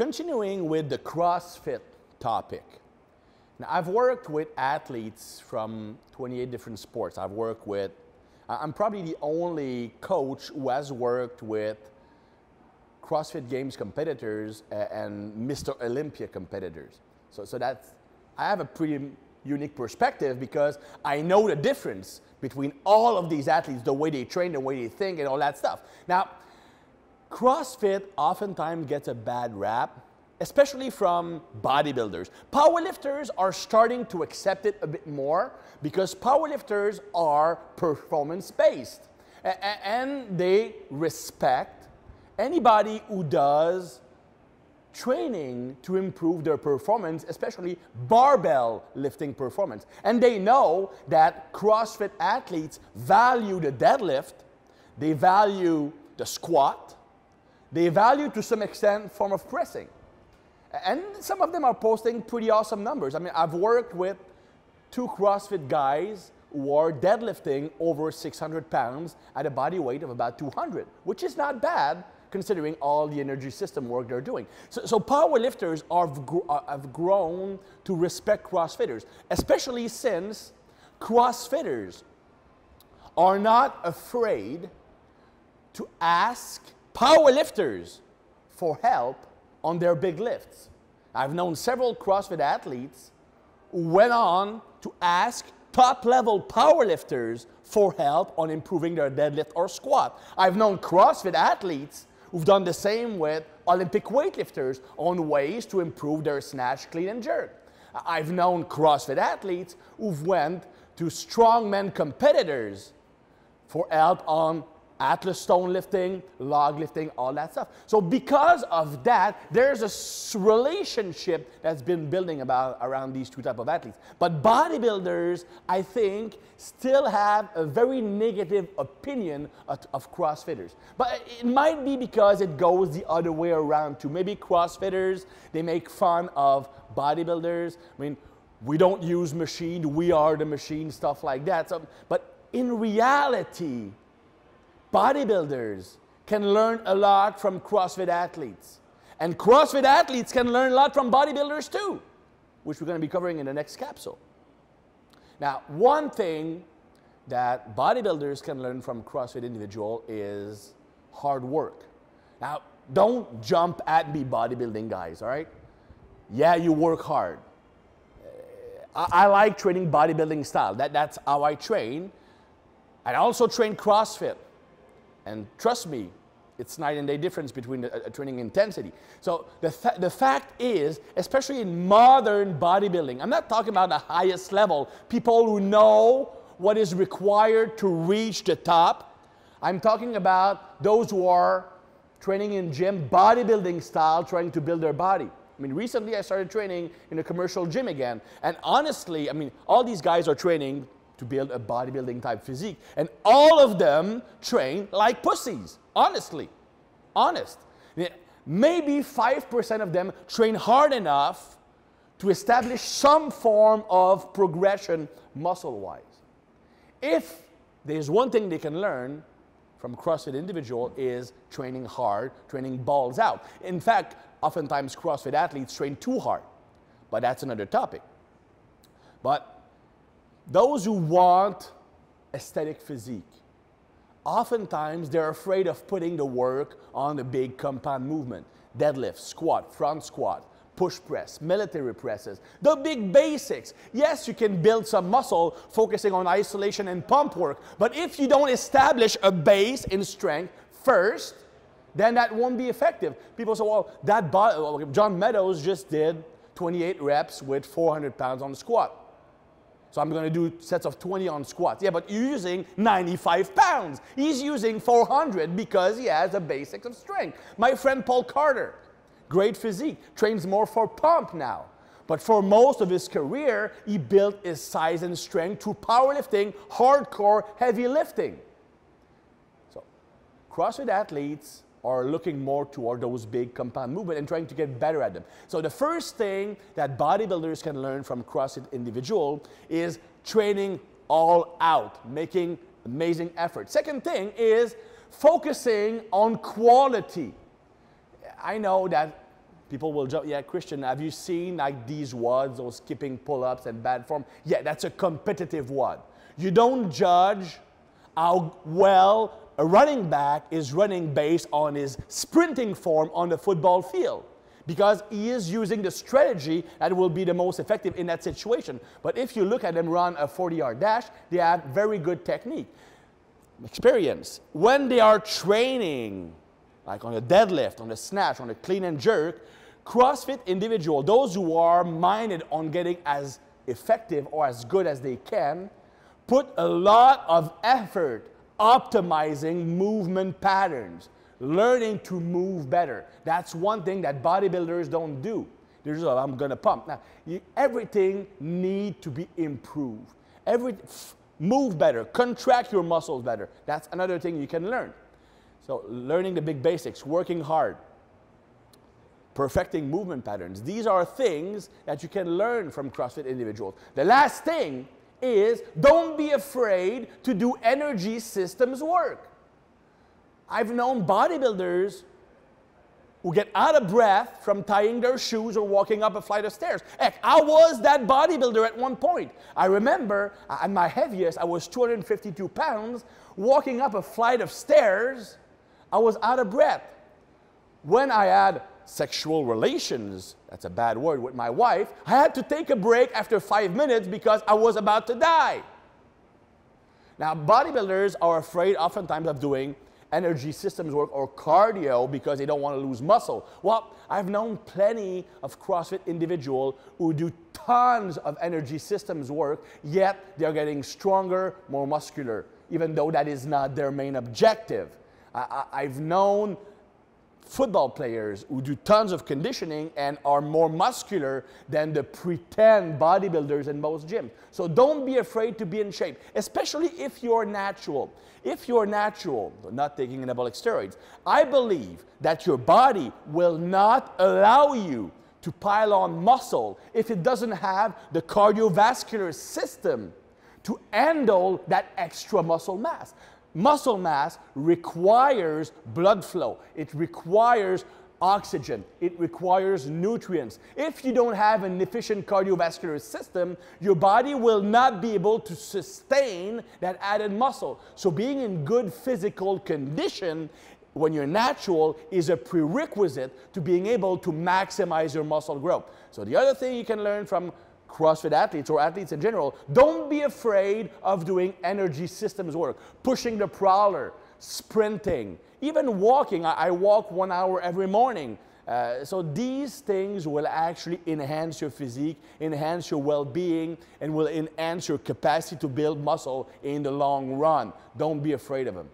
continuing with the CrossFit topic. Now, I've worked with athletes from 28 different sports. I've worked with, I'm probably the only coach who has worked with CrossFit Games competitors and Mr. Olympia competitors. So, so that's, I have a pretty unique perspective because I know the difference between all of these athletes, the way they train, the way they think, and all that stuff. Now, CrossFit oftentimes gets a bad rap, especially from bodybuilders. Powerlifters are starting to accept it a bit more because powerlifters are performance based and they respect anybody who does training to improve their performance, especially barbell lifting performance. And they know that CrossFit athletes value the deadlift, they value the squat, they value to some extent form of pressing. And some of them are posting pretty awesome numbers. I mean, I've worked with two CrossFit guys who are deadlifting over 600 pounds at a body weight of about 200, which is not bad considering all the energy system work they're doing. So, so powerlifters are, have grown to respect CrossFitters, especially since CrossFitters are not afraid to ask powerlifters for help on their big lifts. I've known several CrossFit athletes who went on to ask top level powerlifters for help on improving their deadlift or squat. I've known CrossFit athletes who've done the same with Olympic weightlifters on ways to improve their snatch, clean, and jerk. I've known CrossFit athletes who've went to strongman competitors for help on Atlas stone lifting, log lifting, all that stuff. So because of that, there's a relationship that's been building about around these two type of athletes. But bodybuilders, I think, still have a very negative opinion of, of CrossFitters. But it might be because it goes the other way around too. Maybe CrossFitters, they make fun of bodybuilders. I mean, we don't use machine, we are the machine, stuff like that. So, but in reality, bodybuilders can learn a lot from CrossFit athletes. And CrossFit athletes can learn a lot from bodybuilders too, which we're going to be covering in the next capsule. Now, one thing that bodybuilders can learn from CrossFit individual is hard work. Now, don't jump at me, bodybuilding guys, all right? Yeah, you work hard. I, I like training bodybuilding style. That, that's how I train. I also train CrossFit. And trust me, it's night and day difference between the uh, training intensity. So the, fa the fact is, especially in modern bodybuilding, I'm not talking about the highest level, people who know what is required to reach the top. I'm talking about those who are training in gym, bodybuilding style, trying to build their body. I mean, recently I started training in a commercial gym again. And honestly, I mean, all these guys are training to build a bodybuilding type physique. And all of them train like pussies, honestly. Honest. Maybe 5% of them train hard enough to establish some form of progression muscle wise. If there's one thing they can learn from CrossFit individual is training hard, training balls out. In fact, oftentimes CrossFit athletes train too hard, but that's another topic. But those who want aesthetic physique, oftentimes they're afraid of putting the work on the big compound movement deadlift, squat, front squat, push press, military presses, the big basics. Yes, you can build some muscle focusing on isolation and pump work, but if you don't establish a base in strength first, then that won't be effective. People say, well, that John Meadows just did 28 reps with 400 pounds on the squat. So I'm going to do sets of 20 on squats. Yeah, but you're using 95 pounds. He's using 400 because he has the basics of strength. My friend Paul Carter, great physique, trains more for pump now. But for most of his career, he built his size and strength through powerlifting, hardcore, heavy lifting. So CrossFit athletes are looking more toward those big compound movement and trying to get better at them. So the first thing that bodybuilders can learn from CrossFit individual is training all out, making amazing effort. Second thing is focusing on quality. I know that People will jump, yeah, Christian, have you seen like these WODs, those skipping pull-ups and bad form? Yeah, that's a competitive WOD. You don't judge how well a running back is running based on his sprinting form on the football field because he is using the strategy that will be the most effective in that situation. But if you look at them run a 40 yard dash, they have very good technique, experience. When they are training, like on a deadlift, on a snatch, on a clean and jerk, CrossFit individual, those who are minded on getting as effective or as good as they can, put a lot of effort optimizing movement patterns learning to move better. That's one thing that bodybuilders don't do. They're just, oh, I'm gonna pump. Now, you, everything need to be improved. Every, move better, contract your muscles better. That's another thing you can learn. So learning the big basics, working hard, perfecting movement patterns. These are things that you can learn from CrossFit individuals. The last thing is don't be afraid to do energy systems work. I've known bodybuilders who get out of breath from tying their shoes or walking up a flight of stairs. Heck, I was that bodybuilder at one point. I remember uh, at my heaviest, I was 252 pounds, walking up a flight of stairs, I was out of breath. When I had sexual relations, that's a bad word, with my wife, I had to take a break after five minutes because I was about to die. Now, bodybuilders are afraid oftentimes of doing energy systems work or cardio because they don't want to lose muscle. Well, I've known plenty of CrossFit individuals who do tons of energy systems work, yet they're getting stronger, more muscular, even though that is not their main objective. I, have known football players who do tons of conditioning and are more muscular than the pretend bodybuilders in most gyms. So don't be afraid to be in shape, especially if you're natural. If you're natural, not taking anabolic steroids, I believe that your body will not allow you to pile on muscle if it doesn't have the cardiovascular system to handle that extra muscle mass. Muscle mass requires blood flow. It requires oxygen. It requires nutrients. If you don't have an efficient cardiovascular system, your body will not be able to sustain that added muscle. So being in good physical condition when you're natural is a prerequisite to being able to maximize your muscle growth. So the other thing you can learn from CrossFit athletes or athletes in general, don't be afraid of doing energy systems work, pushing the prowler, sprinting, even walking. I, I walk one hour every morning. Uh, so these things will actually enhance your physique, enhance your well-being, and will enhance your capacity to build muscle in the long run. Don't be afraid of them.